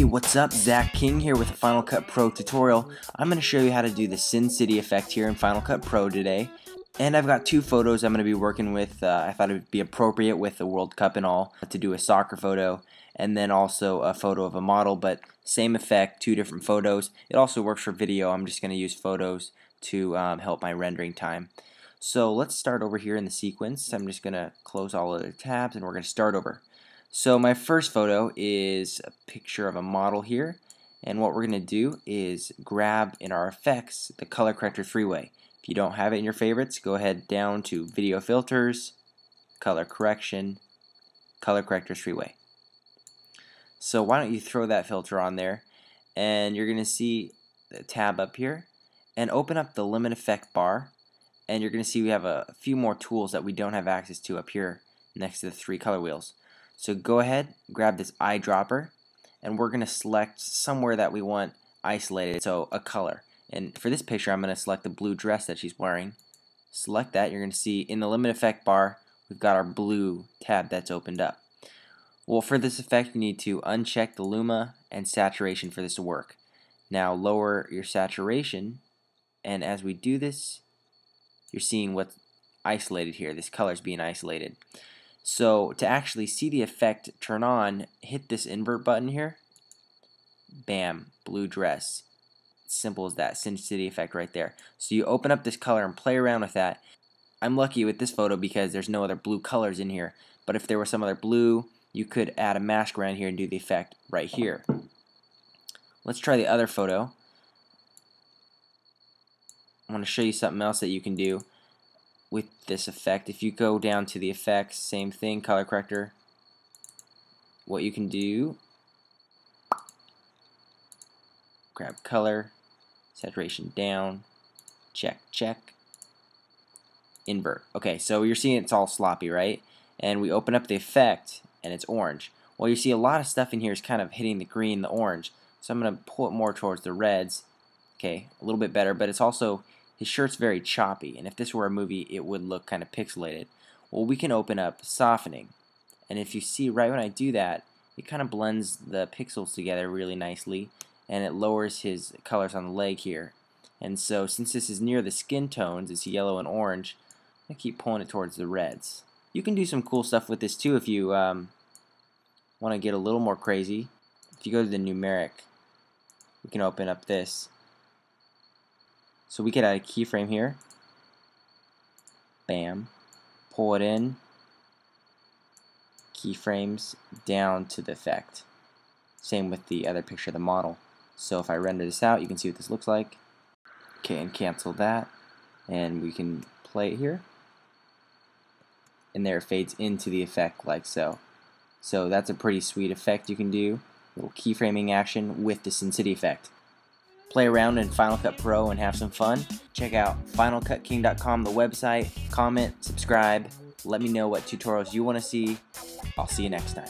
Hey, what's up? Zach King here with a Final Cut Pro tutorial. I'm going to show you how to do the Sin City effect here in Final Cut Pro today. And I've got two photos I'm going to be working with. Uh, I thought it would be appropriate with the World Cup and all to do a soccer photo and then also a photo of a model, but same effect, two different photos. It also works for video. I'm just going to use photos to um, help my rendering time. So let's start over here in the sequence. I'm just going to close all of the tabs and we're going to start over. So my first photo is a picture of a model here and what we're going to do is grab in our effects the color corrector three-way. If you don't have it in your favorites go ahead down to video filters, color correction, color corrector three-way. So why don't you throw that filter on there and you're going to see the tab up here and open up the limit effect bar and you're going to see we have a few more tools that we don't have access to up here next to the three color wheels. So go ahead, grab this eyedropper, and we're going to select somewhere that we want isolated, so a color. And for this picture, I'm going to select the blue dress that she's wearing. Select that, you're going to see in the limit effect bar, we've got our blue tab that's opened up. Well, for this effect, you need to uncheck the luma and saturation for this to work. Now lower your saturation, and as we do this, you're seeing what's isolated here. This color is being isolated. So to actually see the effect turn on, hit this invert button here. Bam, blue dress. Simple as that, Sin City effect right there. So you open up this color and play around with that. I'm lucky with this photo because there's no other blue colors in here. But if there was some other blue, you could add a mask around here and do the effect right here. Let's try the other photo. I want to show you something else that you can do with this effect. If you go down to the effects, same thing, color corrector, what you can do, grab color, saturation down, check, check, invert. Okay, so you're seeing it's all sloppy, right? And we open up the effect, and it's orange. Well, you see a lot of stuff in here is kind of hitting the green, the orange. So I'm going to pull it more towards the reds. Okay, a little bit better, but it's also his shirt's very choppy, and if this were a movie, it would look kind of pixelated. Well, we can open up softening, and if you see right when I do that, it kind of blends the pixels together really nicely, and it lowers his colors on the leg here. And so, since this is near the skin tones, it's yellow and orange, I keep pulling it towards the reds. You can do some cool stuff with this too if you um, want to get a little more crazy. If you go to the numeric, we can open up this so we could add a keyframe here. Bam. Pull it in. Keyframes down to the effect. Same with the other picture of the model. So if I render this out, you can see what this looks like. Okay, and cancel that. And we can play it here. And there it fades into the effect like so. So that's a pretty sweet effect you can do. A little keyframing action with the Sin City effect play around in Final Cut Pro and have some fun, check out FinalCutKing.com, the website. Comment, subscribe, let me know what tutorials you want to see. I'll see you next time.